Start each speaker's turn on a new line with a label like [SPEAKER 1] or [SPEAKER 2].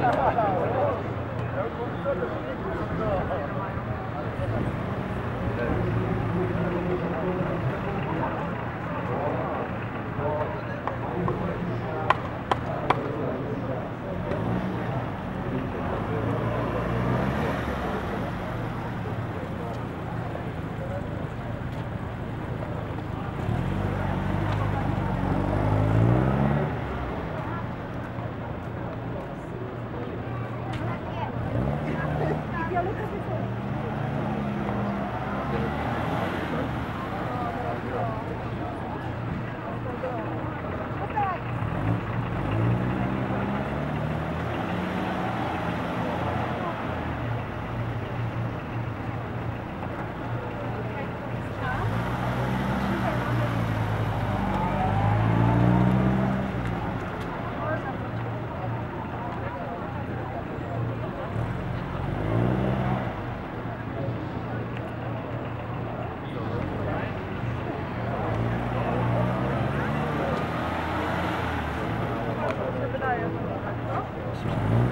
[SPEAKER 1] Ha ha ha!
[SPEAKER 2] look at Gracias. 어?